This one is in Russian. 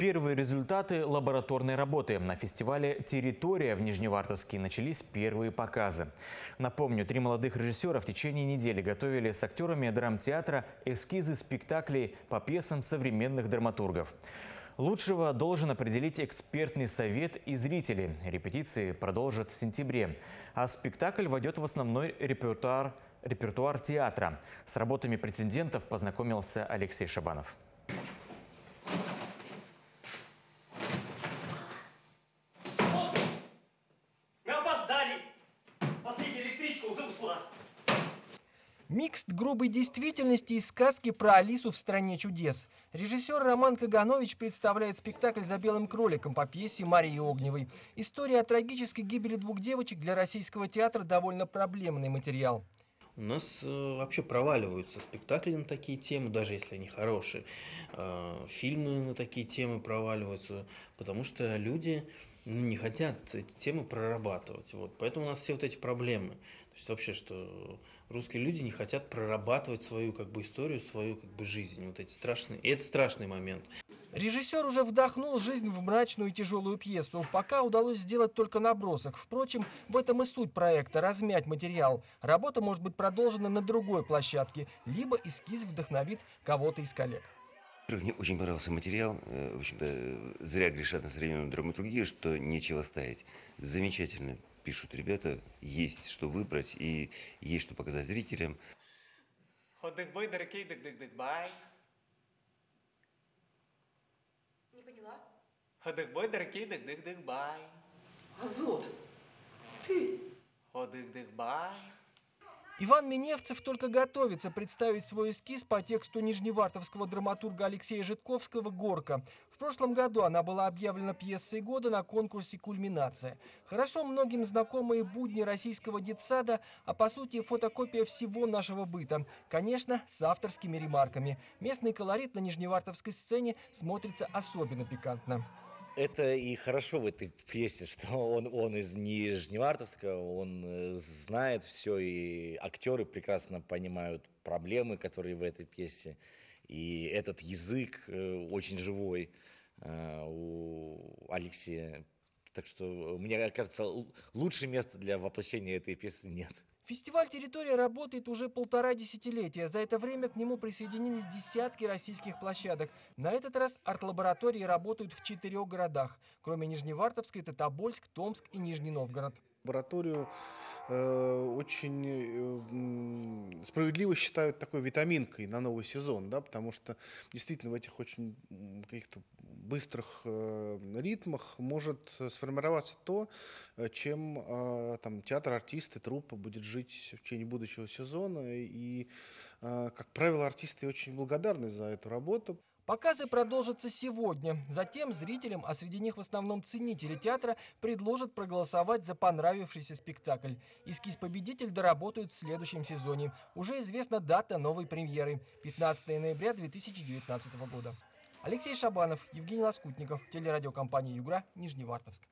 Первые результаты лабораторной работы. На фестивале «Территория» в Нижневартовске начались первые показы. Напомню, три молодых режиссера в течение недели готовили с актерами драмтеатра эскизы спектаклей по пьесам современных драматургов. Лучшего должен определить экспертный совет и зрители. Репетиции продолжат в сентябре. А спектакль войдет в основной репертуар, репертуар театра. С работами претендентов познакомился Алексей Шабанов. Ушла. Микс грубой действительности и сказки про Алису в «Стране чудес». Режиссер Роман Каганович представляет спектакль «За белым кроликом» по пьесе Марии Огневой. История о трагической гибели двух девочек для российского театра довольно проблемный материал. У нас э, вообще проваливаются спектакли на такие темы, даже если они хорошие. Э, фильмы на такие темы проваливаются, потому что люди ну, не хотят эти темы прорабатывать. Вот. Поэтому у нас все вот эти проблемы. То есть вообще, что русские люди не хотят прорабатывать свою как бы историю, свою как бы жизнь. Вот эти страшные. И это страшный момент. Режиссер уже вдохнул жизнь в мрачную и тяжелую пьесу. Пока удалось сделать только набросок. Впрочем, в этом и суть проекта – размять материал. Работа может быть продолжена на другой площадке, либо эскиз вдохновит кого-то из коллег. Мне очень понравился материал. Э, В общем-то, зря грешат на современную драматургию, что нечего ставить. Замечательно пишут ребята. Есть что выбрать и есть что показать зрителям. Ходик-бой, дырки, дык-дык-дык-бай. Не поняла. Ходик-бой, дырки, дык-дык-дык-бай. Азот. Ты. Ходик-дык-бай. Иван Миневцев только готовится представить свой эскиз по тексту нижневартовского драматурга Алексея Житковского «Горка». В прошлом году она была объявлена пьесой года на конкурсе «Кульминация». Хорошо многим знакомые будни российского детсада, а по сути фотокопия всего нашего быта. Конечно, с авторскими ремарками. Местный колорит на нижневартовской сцене смотрится особенно пикантно. Это и хорошо в этой пьесе, что он, он из Нижневартовска, он э, знает все, и актеры прекрасно понимают проблемы, которые в этой пьесе. И этот язык э, очень живой э, у Алексея. Так что, мне кажется, лучше места для воплощения этой пьесы нет. Фестиваль «Территория» работает уже полтора десятилетия. За это время к нему присоединились десятки российских площадок. На этот раз арт-лаборатории работают в четырех городах. Кроме Нижневартовска, это Тобольск, Томск и Нижний Новгород. Лабораторию э, очень э, справедливо считают такой витаминкой на новый сезон, да, потому что действительно в этих очень каких-то быстрых э, ритмах может сформироваться то, э, чем э, там, театр, артисты, труппа будет жить в течение будущего сезона. И, э, как правило, артисты очень благодарны за эту работу. Показы продолжатся сегодня. Затем зрителям, а среди них в основном ценители театра, предложат проголосовать за понравившийся спектакль. Эскиз «Победитель» доработают в следующем сезоне. Уже известна дата новой премьеры – 15 ноября 2019 года. Алексей Шабанов, Евгений Лоскутников, телерадиокомпания «Югра», Нижневартовск.